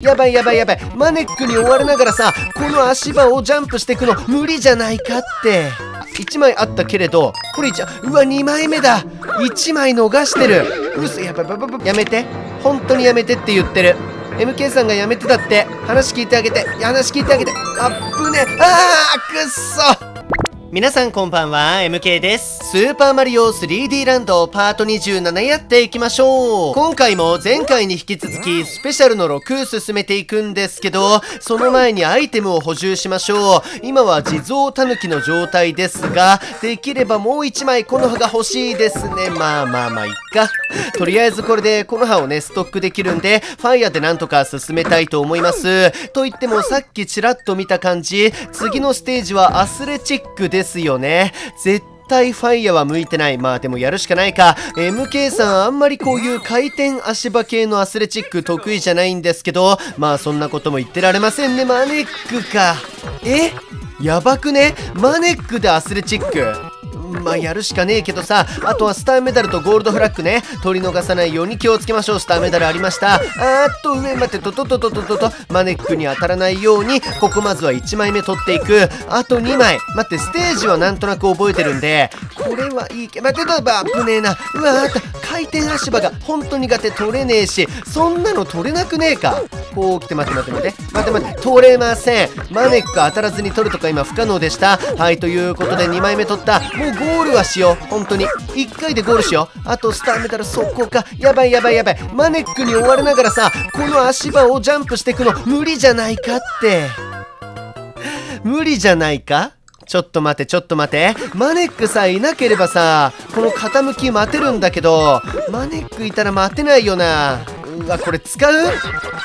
やばいやばいやばい。マネックに追われながらさこの足場をジャンプしていくの無理じゃないかって。1枚あったけれどこれ1うわ2枚目だ。1枚逃してる。うそやばいやばいやばいやめて。本当にやめてって言ってる。MK さんがやめてだって。話聞いてあげて。話聞いてあげて。あっぶねあーくっそ。皆さんこんばんは MK です。スーパーマリオ 3D ランドパート27やっていきましょう。今回も前回に引き続きスペシャルの6進めていくんですけどその前にアイテムを補充しましょう。今は地蔵タヌキの状態ですができればもう1枚この葉が欲しいですね。まあまあまあいっか。とりあえずこれでこの葉をねストックできるんでファイヤーでなんとか進めたいと思います。と言ってもさっきちらっと見た感じ次のステージはアスレチックでですよね。絶対ファイヤーは向いてない。まあでもやるしかないか。MK さんあんまりこういう回転足場系のアスレチック得意じゃないんですけど。まあそんなことも言ってられませんね。マネックか。え？やばくね？マネックでアスレチック。まあやるしかねえけどさあとはスターメダルとゴールドフラッグね。取り逃さないように気をつけましょう。スターメダルありました。あーっと上待ってとととととととマネックに当たらないようにここまずは1枚目取っていく。あと2枚。待ってステージはなんとなく覚えてるんで。これはいいけ待ってとば危ねえな。うわあった回転足場が本当苦手。取れねえし。そんなの取れなくねえか。こう来て待って待って待って。待って待って取れません。マネック当たらずに取るとか今不可能でした。はいということで2枚目取った。もうゴールはしよう。本当に。1回でゴールしよう。あとスターメダル速攻か。やばいやばいやばい。マネックに追われながらさこの足場をジャンプしていくの。無理じゃないかって。無理じゃないか？ちょっと待てちょっと待て。マネックさえいなければさこの傾き待てるんだけどマネックいたら待てないよな。うわこれ使う？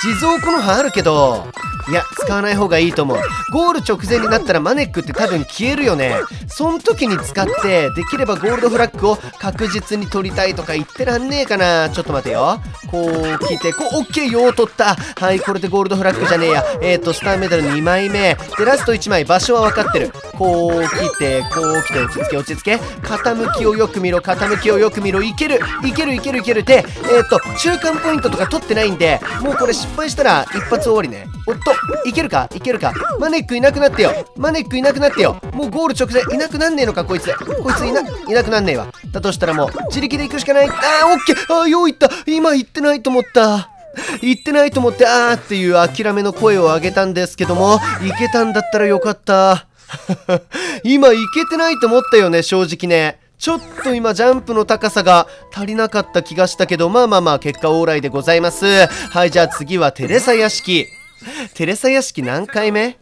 地蔵この葉あるけど。いや使わない方がいいと思う。ゴール直前になったらマネックって多分消えるよね。そん時に使ってできればゴールドフラッグを確実に取りたいとか言ってらんねえかな。ちょっと待てよ。こう来てこうオッケーよう取った。はいこれでゴールドフラッグじゃねえや。えっ、ー、とスターメダル2枚目。でラスト1枚場所は分かってる。こう来てこう来て落ち着け落ち着け。傾きをよく見ろ傾きをよく見ろ。いけるいけるいけるいける。でえっ、ー、と中間ポイントとか取ってないんでもうこれ失敗したら一発終わりね。おっといけるか？いけるか？マネックいなくなってよ。マネックいなくなってよ。もうゴール直前いなくなんねえのかこいつ。こいついないなくなんねえわ。だとしたらもう自力で行くしかない。あーオッケー。あーよういった。今行ってないと思った。行ってないと思ってあーっていう諦めの声を上げたんですけども行けたんだったらよかった。今行けてないと思ったよね正直ね。ちょっと今ジャンプの高さが足りなかった気がしたけどまあまあまあ結果オーライでございます。はいじゃあ次はテレサ屋敷。テレサ屋敷何回目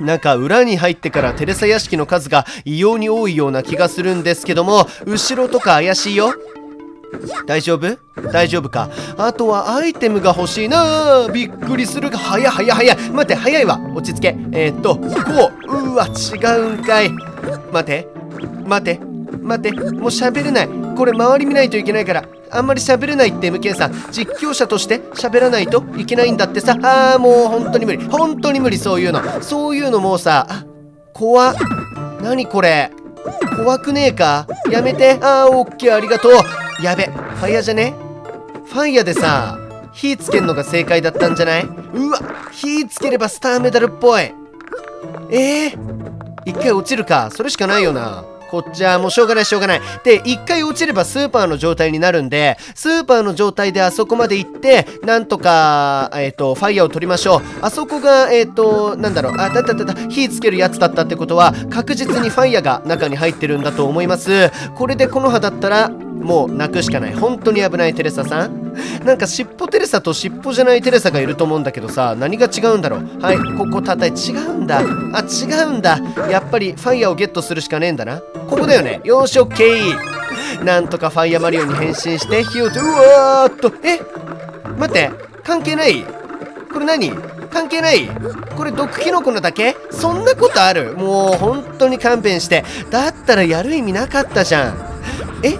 なんか裏に入ってからテレサ屋敷の数が異様に多いような気がするんですけども後ろとか怪しいよ？大丈夫？大丈夫か？あとはアイテムが欲しいな。びっくりするが。早い早い早い。待って早いわ。落ち着け。えー、っとこう。うわ違うんかい。待て。待て。待ってもう喋れない。これ周り見ないといけないから。あんまり喋れないって MK さん。実況者として喋らないといけないんだってさ。あーもう本当に無理。本当に無理そういうの。そういうのもうさあ怖っ。何これ。怖くねえか。やめて。あーオッケーありがとう。やべファイヤーじゃね？ファイヤーでさ火つけんのが正解だったんじゃない？うわ火つければスターメダルっぽい。えー、一回落ちるか。それしかないよな。こっちはもうしょうがないしょうがない。で、一回落ちればスーパーの状態になるんで、スーパーの状態であそこまで行って、なんとか、えっ、ー、と、ファイヤーを取りましょう。あそこが、えっ、ー、と、なんだろう、あ、だっただった、火つけるやつだったってことは、確実にファイヤーが中に入ってるんだと思います。これでこの葉だったら、もう泣くしかない。本当に危ないテレサさん。なんか尻尾テレサと尻尾じゃないテレサがいると思うんだけどさ、何が違うんだろう。はい、ここ叩い、違うんだ。あ、違うんだ。やっぱりファイヤーをゲットするしかねえんだな。ここだよね。よし、オッケー。なんとかファイヤーマリオに変身して火をうわーっと、え待って、関係ない？これ何？関係ない？これ毒キノコなだけ？そんなことある？もう本当に勘弁してだったらやる意味なかったじゃんえ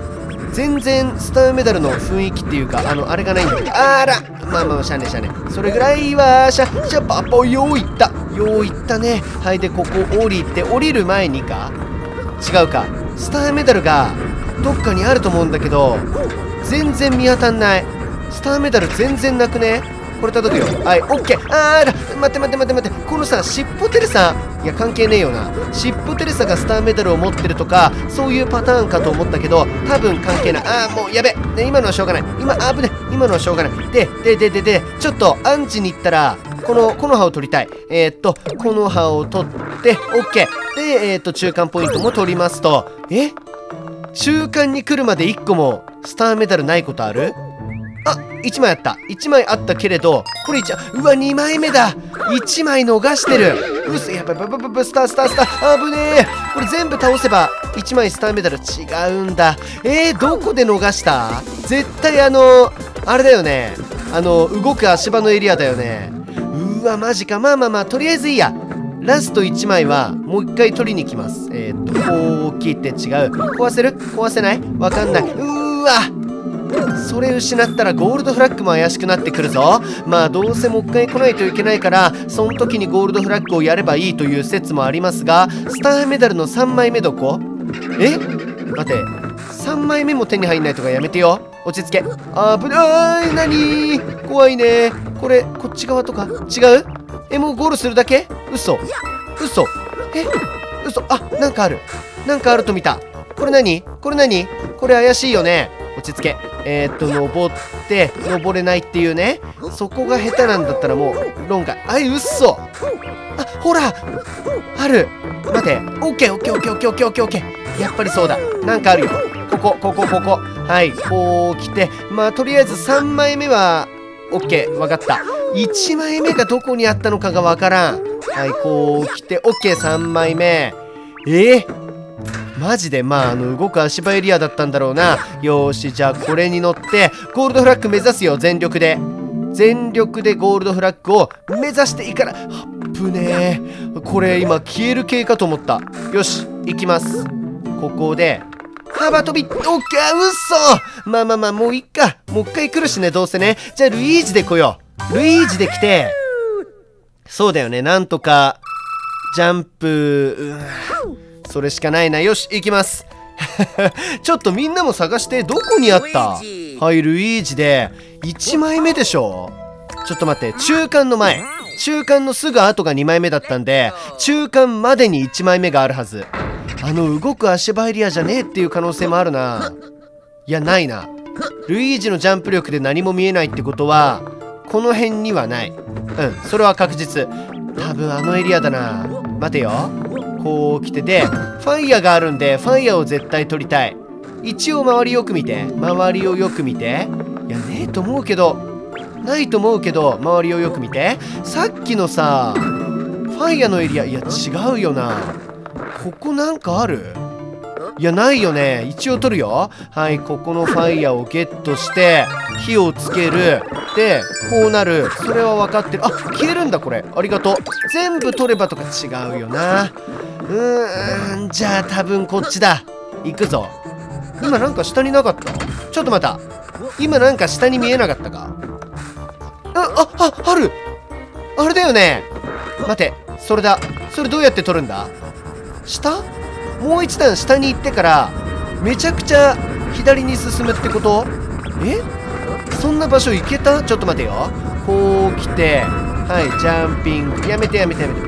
全然スターメダルの雰囲気っていうかあのあれがないんだ。けどあらまあまあしゃねしゃねそれぐらいはしゃしゃパパよういった。よういったね。はいでここ降りて降りる前にか違うか。スターメダルがどっかにあると思うんだけど全然見当たんない。スターメダル全然なくね？これ届くよ。はいオッケー。あーだ待って待って待って待って。このさ尻尾テレサいや関係ねえよな。尻尾テレサがスターメダルを持ってるとかそういうパターンかと思ったけど多分関係ない。あーもうやべ、ね、今のはしょうがない。今あぶね。今のはしょうがない。でででででちょっとアンチに行ったらこのこの葉を取りたい。えー、っとこの葉を取って OK でえー、っと中間ポイントも取りますと。え？中間に来るまで1個もスターメダルないことある？あ1枚あった。1枚あったけれどこれ1うわ2枚目だ。1枚逃してる。うすやばいばばばばスタースタースター。あぶねえ。これ全部倒せば1枚スターメダル違うんだ。えー、どこで逃した？絶対あのあれだよね。あの動く足場のエリアだよね。うわマジか。まあまあまあとりあえずいいや。ラスト1枚はもう一回取りに来ます。えー、っとこう切って違う。壊せる？壊せない？わかんない。うーわ！それ失ったらゴールドフラッグも怪しくなってくるぞ。まあどうせもう一回来ないといけないからその時にゴールドフラッグをやればいいという説もありますがスターメダルの3枚目どこ？え？待て。3枚目も手に入んないとかやめてよ。落ち着け。あぶない。何？怖いね。これこっち側とか？違う？えもうゴールするだけ？嘘。嘘。え？嘘。あなんかある。なんかあると見た。これ何？これ何？これ怪しいよね。落ち着け。えー、っと登って登れないっていうねそこが下手なんだったらもう論外。あいうっそあほらある。待て。オッケーオッケーオッケーオッケーオッケーオッケーオッケー。やっぱりそうだ。なんかあるよ。ここここここ。はい。こう来て。まあとりあえず3枚目はオッケー。分かった。1枚目がどこにあったのかがわからん。はいこう来て。オッケー3枚目。えー、マジでまああの動く足場エリアだったんだろうな。よしじゃあこれに乗ってゴールドフラッグ目指すよ全力で。全力でゴールドフラッグを目指していから。はっぶねえこれ今消える系かと思った。よし行きます。ここで幅跳び。オッケー嘘まあまあまあもういっか。もう一回来るしねどうせね。じゃあルイージで来よう。ルイージで来て。そうだよね。なんとかジャンプそれしかないな。よし行きます。ちょっとみんなも探してどこにあった？はいルイージで。1枚目でしょちょっと待って中間の前。中間のすぐ後が2枚目だったんで中間までに1枚目があるはず。あの動く足場エリアじゃねえっていう可能性もあるな。いやないな。ルイージのジャンプ力で何も見えないってことはこの辺にはない。うんそれは確実。多分あのエリアだな。待てよこう来てでファイヤーがあるんでファイヤーを絶対取りたい。一応周りよく見て周りをよく見て。いやねえと思うけどないと思うけど周りをよく見て。さっきのさファイヤーのエリアいや違うよな。ここなんかある？いやないよね。一応取るよ。はいここのファイヤーをゲットして火をつける。でこうなる。それは分かってる。あ消えるんだこれ。ありがとう。全部取ればとか違うよな。うーんじゃあ多分こっちだ。行くぞ。今なんか下になかった？ちょっと待った。今なんか下に見えなかったか。あああある。あれだよね。待て。それだ。それどうやって取るんだ？下？もう一段下に行ってからめちゃくちゃ左に進むってこと？え？そんな場所行けた？ちょっと待てよ。こう来てはいジャンピング。やめてやめてやめて。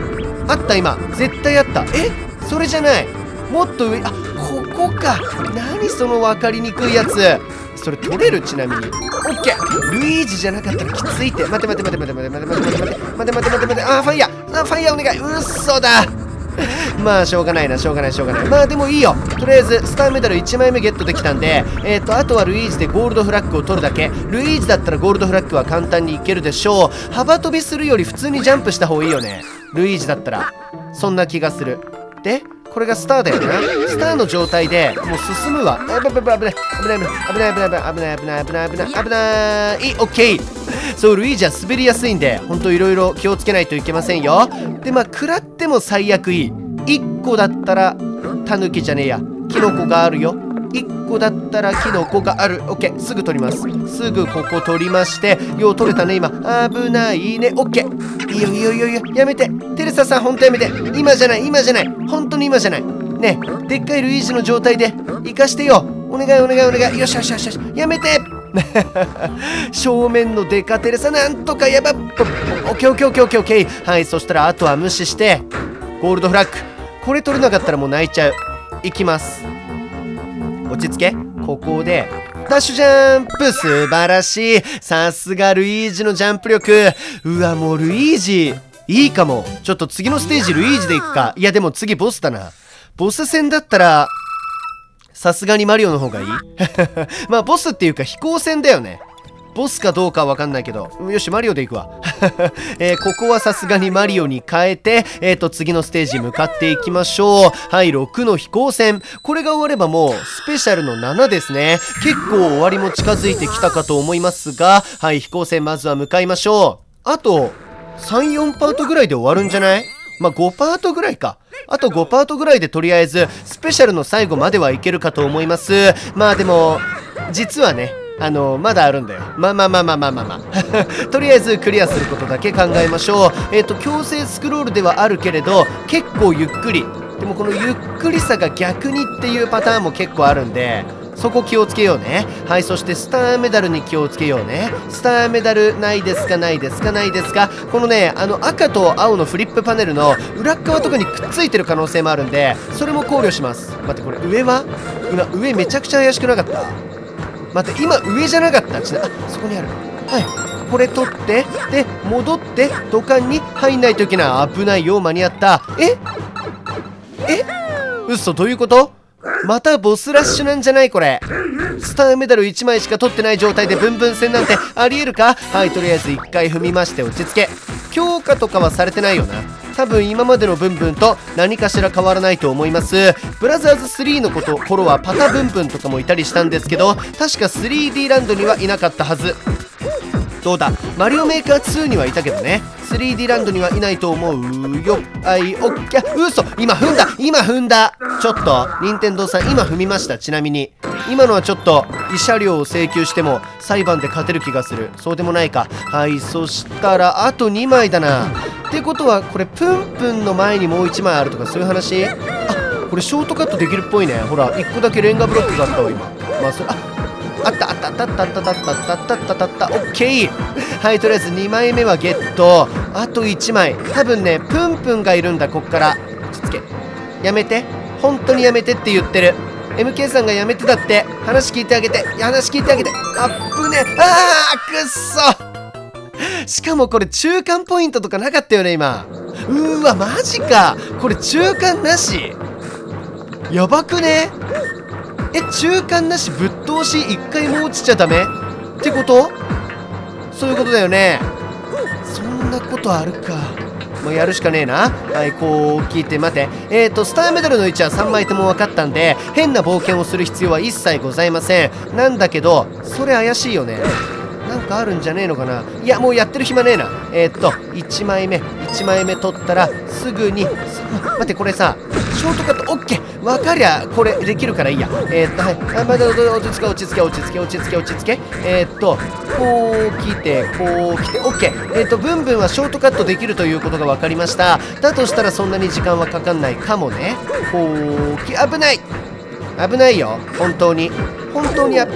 あった今。絶対あった。え？それじゃない。もっと上。あここか。何その分かりにくいやつ。それ取れる？ちなみに。オッケー。ルイージじゃなかったらきついって。待て待て待て待て待て待て待て待て待て待て待て待て待てあファイヤー。あファイヤーお願い。うっそだ。まあしょうがないなしょうがないしょうがない。まあでもいいよ。とりあえずスターメダル1枚目ゲットできたんでえっ、ー、とあとはルイージでゴールドフラッグを取るだけ。ルイージだったらゴールドフラッグは簡単にいけるでしょう。幅跳びするより普通にジャンプした方がいいよね。ルイージだったら。そんな気がする。でこれがスターだよな。スターの状態でもう進むわ。あぶぶぶ危ない危ない危ない危ない危ない危ない危ない危ない危ない危ないオッケーそうルイージは滑りやすいんでほんといろいろ気をつけないといけませんよでまあ食らっても最悪いい1個だったらタヌキじゃねえやキノコがあるよ1個だったらキノコがある。オッケー。すぐ取ります。すぐここ取りましてよう取れたね。今。危ないね。オッケー。いいよいいよいいよいいよ。やめて。テレサさんほんとやめて。今じゃない。今じゃない。本当に今じゃない。ね。でっかいルイージの状態で。行かしてよ。お願いお願いお願い。よしよしよしよし。やめて。正面のデカテレさなんとかやばオッケーオッケーオッケーオッケーオッケー。はい。そしたらあとは無視して。ゴールドフラッグ。これ取れなかったらもう泣いちゃう。いきます。落ち着け。ここで。ダッシュジャンプ。素晴らしい。さすがルイージのジャンプ力。うわもうルイージ。いいかも。ちょっと次のステージルイージでいくか。いやでも次ボスだな。ボス戦だったらさすがにマリオの方がいい。まあボスっていうか飛行船だよね。ボスかどうかわかんないけど、よし、マリオで行くわ。えー、ここはさすがにマリオに変えて、えっ、ー、と、次のステージ向かっていきましょう。はい、6の飛行船。これが終わればもう、スペシャルの7ですね。結構終わりも近づいてきたかと思いますが、はい、飛行船まずは向かいましょう。あと、3、4パートぐらいで終わるんじゃない？まあ、5パートぐらいか。あと5パートぐらいでとりあえず、スペシャルの最後まではいけるかと思います。まあでも、実はね、あのまだあるんだよ。まあまあまあまあまあまあまあ。とりあえずクリアすることだけ考えましょう。えっ、ー、と強制スクロールではあるけれど結構ゆっくり。でもこのゆっくりさが逆にっていうパターンも結構あるんでそこ気をつけようね。はいそしてスターメダルに気をつけようね。スターメダルないですかないですかないですか。このねあの赤と青のフリップパネルの裏側とかにくっついてる可能性もあるんでそれも考慮します。待ってこれ上は？今上めちゃくちゃ怪しくなかった？待って今上じゃなかった？ちなあそこにある。はい。これ取ってで戻って土管に入んないといけない。危ないよ間に合った。え？え？嘘どういうこと？またボスラッシュなんじゃないこれ。スターメダル1枚しか取ってない状態でブンブン戦なんてありえるか？はいとりあえず1回踏みまして落ち着け。強化とかはされてないよな。多分今までのブンブンと何かしら変わらないと思います。ブラザーズ3のこと頃はパタブンブンとかもいたりしたんですけど確か 3D ランドにはいなかったはず。どうだ。マリオメーカー2にはいたけどね。3D ランドにはいないと思うよ。はいおっきゃ嘘。今踏んだ。今踏んだ。ちょっと。任天堂さん今踏みました。ちなみに。今のはちょっと慰謝料を請求しても裁判で勝てる気がする。そうでもないか。はいそしたらあと2枚だな。ってことはこれプンプンの前にもう1枚あるとかそういう話？あこれショートカットできるっぽいね。ほら1個だけレンガブロックがあったわ今。まあそれああったあったあったあったあったあったあったあったあったあったオッケーはいとりあえず2枚目はゲットあと1枚多分ねプンプンがいるんだこっから落ち着けやめて本当にやめてって言ってる MK さんがやめてだって話聞いてあげて話聞いてあげてあっぶねあーくっそしかもこれ中間ポイントとかなかったよね今うーわマジかこれ中間なしやばくねえ中間なしぶっ通し1回も落ちちゃダメ？ってこと？そういうことだよね。そんなことあるか。もうやるしかねえな。はいこう聞いて待て。えっ、ー、とスターメダルの位置は3枚とも分かったんで変な冒険をする必要は一切ございません。なんだけどそれ怪しいよね。なんかあるんじゃねえのかな。いやもうやってる暇ねえな。えー、っと1枚目1枚目取ったらすぐに待ってこれさショートカット OK 分かりゃこれできるからいいや。えー、っとはい。あまだ落ち着け落ち着け落ち着け落ち着け落ち着け。えー、っとこう来てこう来て OK えっとブンブンはショートカットできるということが分かりました。だとしたらそんなに時間はかかんないかもね。こうき危ない！危ないよ。本当に。本当にあ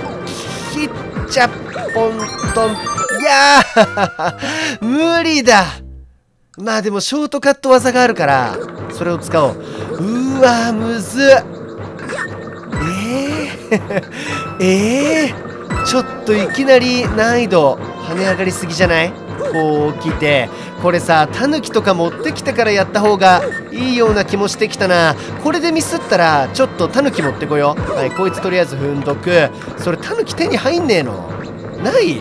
切っちゃポントン。いやー！無理だ！まあでもショートカット技があるから。それを使おう。うわむずっ。えー、えー、ちょっといきなり難易度跳ね上がりすぎじゃない？こう来て。これさタヌキとか持ってきてからやった方がいいような気もしてきたな。これでミスったらちょっとタヌキ持ってこよう。はいこいつとりあえず踏んどく。それタヌキ手に入んねえの？ない？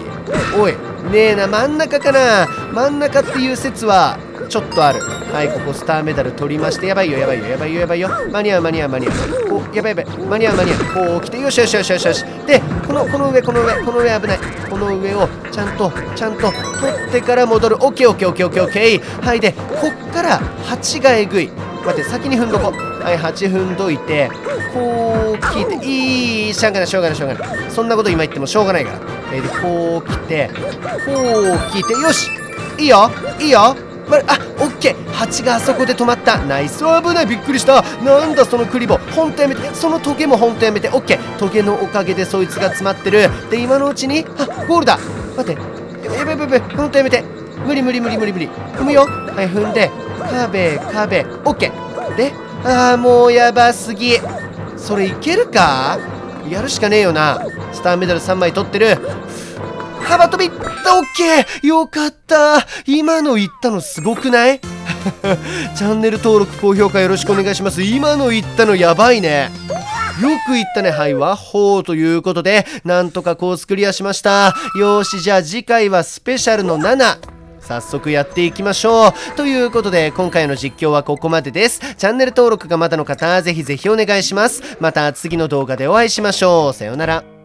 おいねえな真ん中かな。真ん中っていう説はちょっとある。はいここスターメダル取りましてやばいよやばいよやばいよやばいよ。間に合う間に合う間に合う。おやばいやばい。間に合う間に合う。こう来てよしよしよしよしよし。でこのこの上この上この上危ない。この上をちゃんとちゃんと取ってから戻る。オッケーオッケーオッケーオッケーオッケー。はいでこっから8がえぐい。待って先に踏んどこはい8踏んどいてこう聞いていいしょうがないしょうがないしょうがない。そんなこと今言ってもしょうがないから、えー、でこう来てこう聞いてよし。いいよ。いいよ。張るあオッケー。蜂があそこで止まった。ナイス。危ない。びっくりした。なんだそのクリボー。ほんとやめて。そのトゲもほんとやめて。オッケー。トゲのおかげでそいつが詰まってる。で今のうちにあゴールだ。待って。やべやべやべほんとやめて。無理無理無理無理無理。踏むよ。はい踏んで。壁壁。オッケー。でああもうやばすぎ。それいけるか？やるしかねえよな。スターメダル3枚取ってる。幅跳びオッケーよかった。今の言ったのすごくない？チャンネル登録高評価よろしくお願いします。今の言ったのやばいね。よく言ったねはいワッホーということで。なんとかコースクリアしました。よしじゃあ次回はスペシャルの7早速やっていきましょう。ということで今回の実況はここまでです。チャンネル登録がまだの方ぜひぜひお願いします。また次の動画でお会いしましょう。さようなら。